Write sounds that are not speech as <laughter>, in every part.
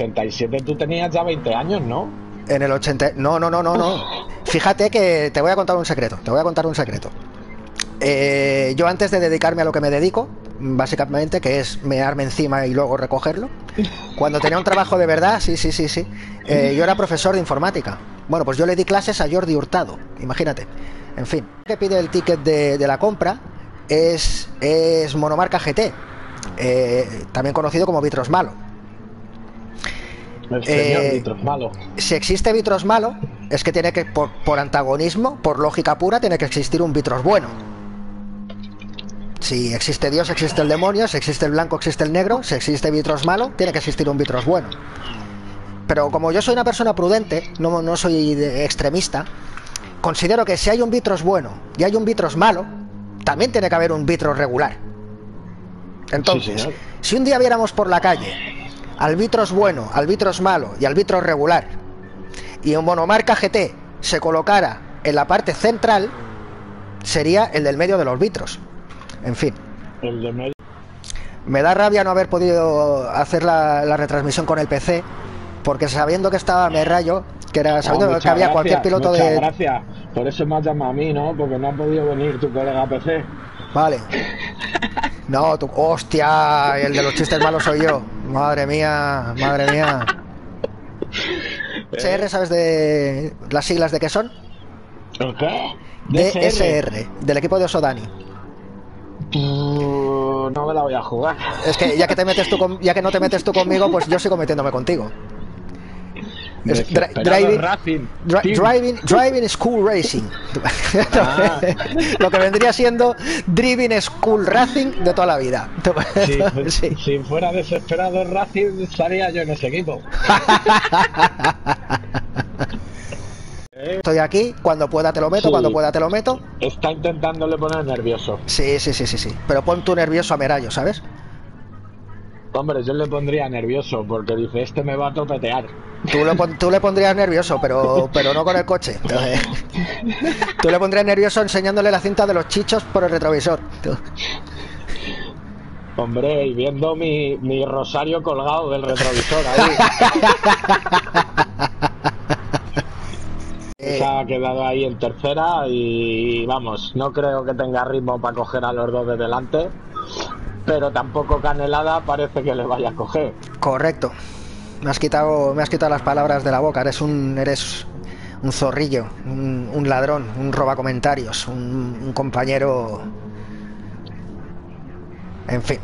87 tú tenías ya 20 años, ¿no? En el 80... No, no, no, no, no. Fíjate que te voy a contar un secreto, te voy a contar un secreto. Eh, yo antes de dedicarme a lo que me dedico, básicamente, que es mearme encima y luego recogerlo, cuando tenía un trabajo de verdad, sí, sí, sí, sí, eh, yo era profesor de informática. Bueno, pues yo le di clases a Jordi Hurtado, imagínate. En fin, que pide el ticket de, de la compra es, es monomarca GT, eh, también conocido como Vitros Malo. El señor Eh, Vitros malo. Si existe Vitros malo, es que tiene que, por, por antagonismo, por lógica pura, tiene que existir un Vitros bueno. Si existe Dios, existe el demonio, si existe el blanco, existe el negro, si existe Vitros malo, tiene que existir un Vitros bueno. Pero como yo soy una persona prudente, no, no soy de- extremista, considero que si hay un Vitros bueno y hay un Vitros malo, también tiene que haber un Vitros regular. Entonces, si un día viéramos por la calle al Vitros bueno, al Vitros malo y al Vitros regular, y un monomarca GT se colocara en la parte central, sería el del medio de los Vitros. En fin, El de medio. me da rabia no haber podido hacer la, la retransmisión con el PC, porque sabiendo que estaba me rayo, que era sabiendo Ah, que había cualquier piloto de. gracias. Por eso me has llamado a mí, ¿no? Porque no ha podido venir tu colega PC. Vale. No, tú. ¡Hostia! El de los chistes malos soy yo. Madre mía, madre mía. <laughs> ¿SR sabes de las siglas de qué son? ¿El qué? DSR, del equipo de Osodani. No me la voy a jugar. Es que ya que te metes tú con- ya que no te metes tú conmigo, pues yo sigo metiéndome contigo. Es dri- Desesperado driving, dri- driving, driving School Racing. Ah. <laughs> Lo que vendría siendo Driving School Racing de toda la vida. Si, Sí. <laughs> si fuera desesperado Racing, estaría yo en ese equipo. Estoy aquí, cuando pueda te lo meto, Sí. cuando pueda te lo meto. Está intentándole poner nervioso. Sí, sí, sí, sí, sí. Pero pon tu nervioso a Merayo, ¿sabes? Hombre, yo le pondría nervioso porque dice, este me va a topetear. Tú, lo pon- tú le pondrías nervioso, pero, pero no con el coche. Tú le pondrías nervioso enseñándole la cinta de los chichos por el retrovisor. Tú. Hombre, y viendo mi, mi rosario colgado del retrovisor ahí. <laughs> Se ha quedado ahí en tercera y vamos, no creo que tenga ritmo para coger a los dos de delante, pero tampoco Canelada parece que le vaya a coger. correcto. Me has quitado, me has quitado las palabras de la boca. Eres un, eres un zorrillo, un, ladrón, un roba comentarios, un, un compañero. En fin.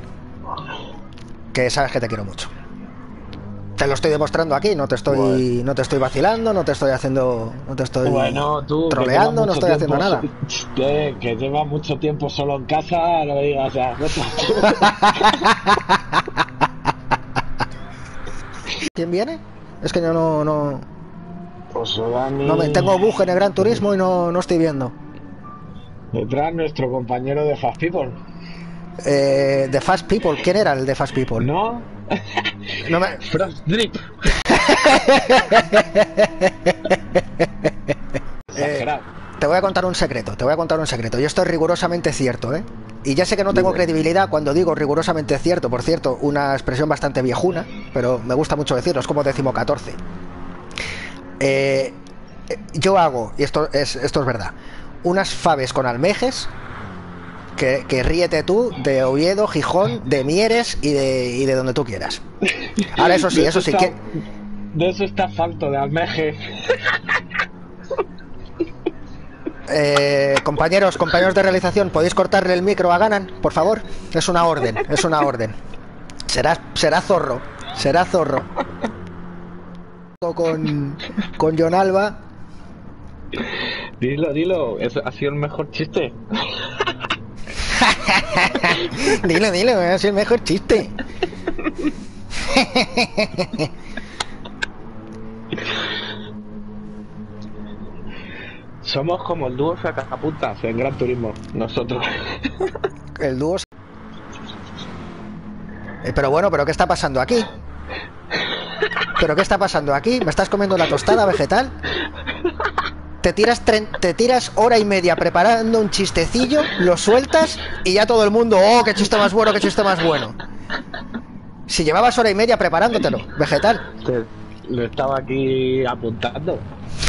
Que sabes que te quiero mucho. Te lo estoy demostrando aquí, no te estoy, no te estoy vacilando, no te estoy haciendo, no te estoy Bueno, tú. que troleando, llevas no estoy haciendo nada. <laughs> Que, que lleva mucho tiempo solo en casa, no me digas. <laughs> ¿Quién viene? Es que yo no, no, Pues Dani, no me tengo buje en el Gran Turismo y no, no estoy viendo. Detrás nuestro compañero de Fast People. Eh, The Fast People, ¿quién era el de Fast People? ¿No? <laughs> No me- Frost Drip. <laughs> Exagerado. Te voy a contar un secreto, te voy a contar un secreto. Y esto es rigurosamente cierto, ¿eh? Y ya sé que no tengo credibilidad cuando digo rigurosamente cierto, por cierto, una expresión bastante viejuna, pero me gusta mucho decirlo, es como décimo 14. Eh, eh, yo hago, y esto es, esto es verdad, unas faves con almejes que, que ríete tú de Oviedo, Gijón, de Mieres y de, y de donde tú quieras. Ahora, eso sí, eso sí, está- que, De eso está falto de almeje. Eh, compañeros, compañeros de realización, ¿podéis cortarle el micro a Ganan, por favor? Es una orden, es una orden. Será, será zorro, será zorro. Con, con John Alba. Dilo, dilo, eso ha sido el mejor chiste. <laughs> Dilo, dilo, es el mejor chiste. <laughs> Somos como el dúo sacapuntas en Gran Turismo, nosotros. El dúo. Eh, pero bueno, ¿pero qué está pasando aquí? ¿Pero qué está pasando aquí? ¿Me estás comiendo la tostada vegetal? Te tiras, te tiras hora y media preparando un chistecillo, lo sueltas y ya todo el mundo, oh, qué chiste más bueno, qué chiste más bueno. Si llevabas hora y media preparándotelo, vegetal. Lo estaba aquí apuntando.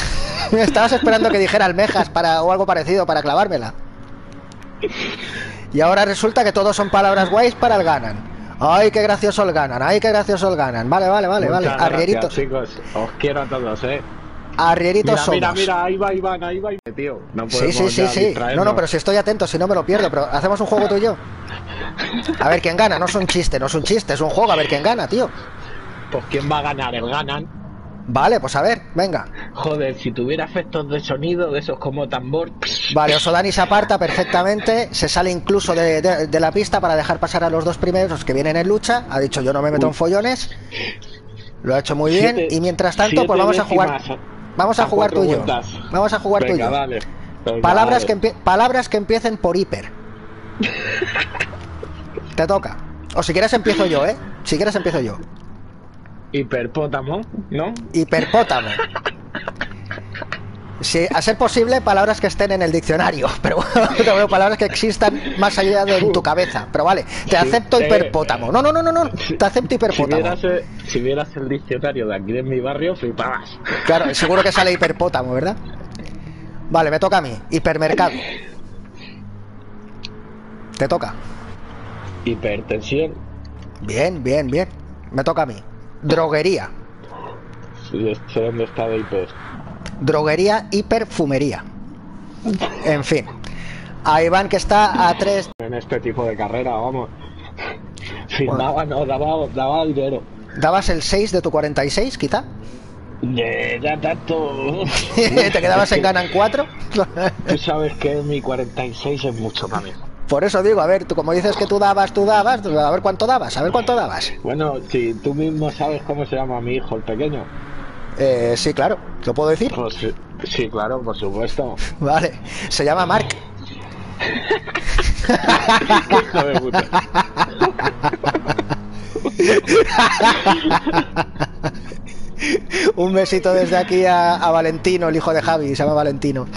<laughs> Estabas esperando que dijera almejas para, o algo parecido para clavármela. Y ahora resulta que todos son palabras guays para el ganan. Ay, qué gracioso el ganan, ay, qué gracioso el ganan. Vale, vale, vale, Muchas vale. Arrieritos, chicos. Os quiero a todos, eh. Arrieritos Mira, somos. mira, mira, ahí va Iván, ahí va Iván, tío. No Sí, podemos sí, sí, sí. No, no, pero si estoy atento, si no me lo pierdo. Pero hacemos un juego tú y yo. A ver quién gana, no es un chiste, no es un chiste, es un juego, a ver quién gana, tío. Pues quién va a ganar, el ganan. Vale, pues a ver, venga. Joder, si tuviera efectos de sonido de esos como tambor. Vale, Osodani se aparta perfectamente, se sale incluso de, de- de la pista para dejar pasar a los dos primeros los que vienen en lucha. Ha dicho yo no me meto en follones. Lo ha hecho muy bien. Y mientras tanto, pues vamos a jugar. Vamos a jugar tú y yo. Vamos a jugar tú y Venga, yo. dale. Venga, Palabras que, dale. palabras que empiecen por hiper. Te toca. O si quieres empiezo yo, ¿eh? Si quieres empiezo yo. Hiperpótamo, ¿no? Hiperpótamo. Sí, a ser posible, palabras que estén en el diccionario, <laughs> pero no veo palabras que existan más allá de en tu cabeza. Pero vale, te acepto eh, hiperpótamo. No, no, no, no, no, te acepto Si hiperpótamo. vieras, eh, si vieras el diccionario de aquí de mi barrio, flipabas. Claro, seguro que sale hiperpótamo, ¿verdad? Vale, me toca a mí. Hipermercado. Te toca. Hipertensión. Bien, bien, bien. Me toca a mí. Droguería. Sí, sé dónde está de hiper. Droguería y perfumería. En fin. A Iván que está a tres. En este tipo de carrera, vamos. Si Bueno. daba, no, daba, daba dinero. ¿Dabas el 6 de tu 46, quizá? De, ya tanto. <laughs> ¿Te quedabas en ganan 4? Tú sabes que mi 46 es mucho para mí. Por eso digo, a ver, tú como dices que tú dabas, tú dabas, a ver cuánto dabas, a ver cuánto dabas. Bueno, si tú mismo sabes cómo se llama mi hijo, el pequeño. Eh, sí, claro, ¿lo puedo decir? Pues sí, claro, por supuesto. <laughs> Vale, se llama Mark. Un besito desde aquí a, a Valentino, el hijo de Javi, se llama Valentino.